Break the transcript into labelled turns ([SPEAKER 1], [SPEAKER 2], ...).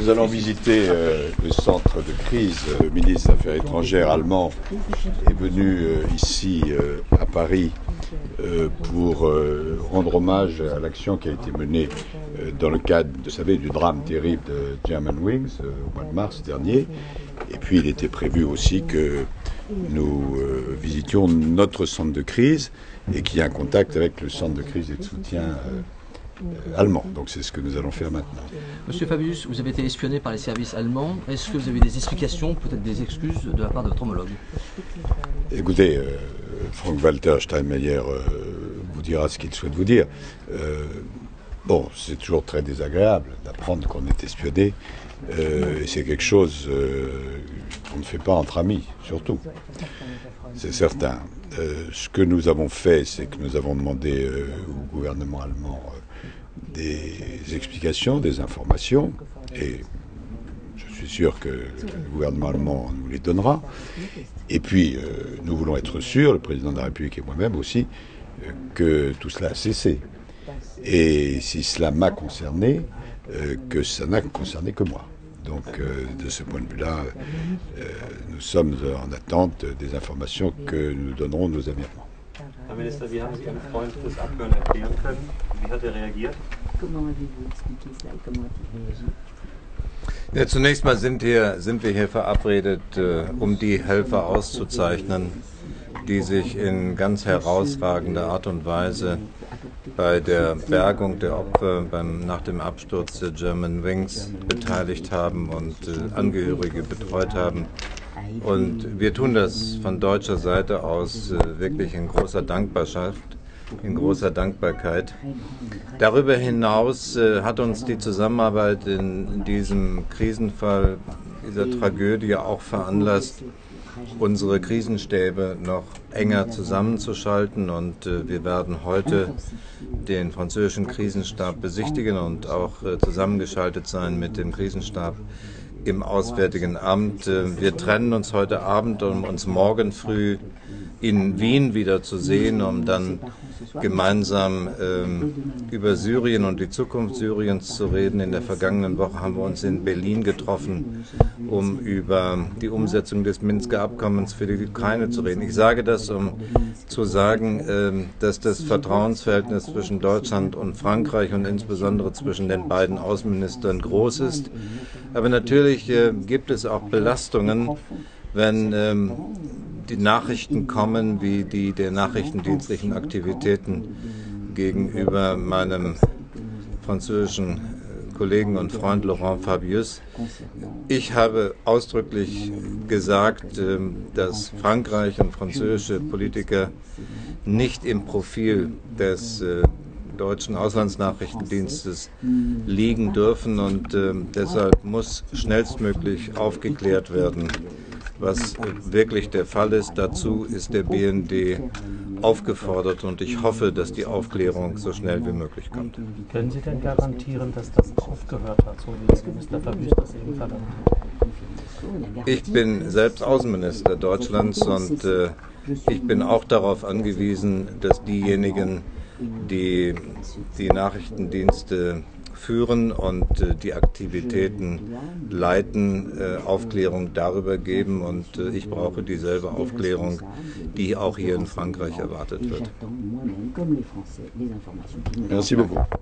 [SPEAKER 1] Nous allons visiter euh, le centre de crise. Le ministre des Affaires étrangères allemand est venu euh, ici euh, à Paris pour rendre hommage à l'action qui a été menée dans le cadre, vous savez, du drame terrible de German Wings au mois de mars dernier. Et puis il était prévu aussi que nous visitions notre centre de crise et qu'il y ait un contact avec le centre de crise et de soutien allemand. Donc c'est ce que nous allons faire maintenant.
[SPEAKER 2] Monsieur Fabius, vous avez été espionné par les services allemands. Est-ce que vous avez des explications, peut-être des excuses de la part de votre homologue?
[SPEAKER 1] Écoutez, euh, Frank-Walter Steinmeier euh, vous dira ce qu'il souhaite vous dire. Euh, bon, c'est toujours très désagréable d'apprendre qu'on est espionné. Euh, c'est quelque chose euh, qu'on ne fait pas entre amis, surtout. C'est certain. Euh, ce que nous avons fait, c'est que nous avons demandé euh, au gouvernement allemand des explications, des informations, et je suis sûr que le gouvernement allemand nous les donnera. Et puis, nous voulons être sûrs, le président de la République et moi-même aussi, que tout cela a cessé. Et si cela m'a concerné, que ça n'a concerné que moi. Donc, euh, de ce point de vue-là, euh, nous sommes en attente des informations que nous donnerons nos amis allemands.
[SPEAKER 3] Herr Minister, wie haben Sie Ihrem Freund das Abhören erklären können? Wie hat er reagiert?
[SPEAKER 4] Ja, zunächst mal sind, hier, sind wir hier verabredet, äh, um die Helfer auszuzeichnen, die sich in ganz herausragender Art und Weise bei der Bergung der Opfer beim, nach dem Absturz der German Wings beteiligt haben und äh, Angehörige betreut haben. Und wir tun das von deutscher Seite aus äh, wirklich in großer Dankbarschaft, in großer Dankbarkeit. Darüber hinaus äh, hat uns die Zusammenarbeit in, in diesem Krisenfall, dieser Tragödie auch veranlasst, unsere Krisenstäbe noch enger zusammenzuschalten und äh, wir werden heute den französischen Krisenstab besichtigen und auch äh, zusammengeschaltet sein mit dem Krisenstab im Auswärtigen Amt. Äh, wir trennen uns heute Abend, um uns morgen früh in Wien wieder zu sehen, um dann gemeinsam ähm, über Syrien und die Zukunft Syriens zu reden. In der vergangenen Woche haben wir uns in Berlin getroffen, um über die Umsetzung des Minsker Abkommens für die Ukraine zu reden. Ich sage das, um zu sagen, ähm, dass das Vertrauensverhältnis zwischen Deutschland und Frankreich und insbesondere zwischen den beiden Außenministern groß ist. Aber natürlich äh, gibt es auch Belastungen, wenn ähm, die Nachrichten kommen, wie die der nachrichtendienstlichen Aktivitäten gegenüber meinem französischen äh, Kollegen und Freund Laurent Fabius. Ich habe ausdrücklich gesagt, ähm, dass Frankreich und französische Politiker nicht im Profil des äh, deutschen Auslandsnachrichtendienstes liegen dürfen und äh, deshalb muss schnellstmöglich aufgeklärt werden, was wirklich der Fall ist. Dazu ist der BND aufgefordert und ich hoffe, dass die Aufklärung so schnell wie möglich kommt.
[SPEAKER 5] Können Sie denn garantieren, dass das aufgehört hat, so wie es Minister Fabius das eben verlangt hat?
[SPEAKER 4] Ich bin selbst Außenminister Deutschlands und äh, ich bin auch darauf angewiesen, dass diejenigen, die die Nachrichtendienste führen und äh, die Aktivitäten leiten, äh, Aufklärung darüber geben. Und äh, ich brauche dieselbe Aufklärung, die auch hier in Frankreich erwartet wird.
[SPEAKER 1] Merci beaucoup.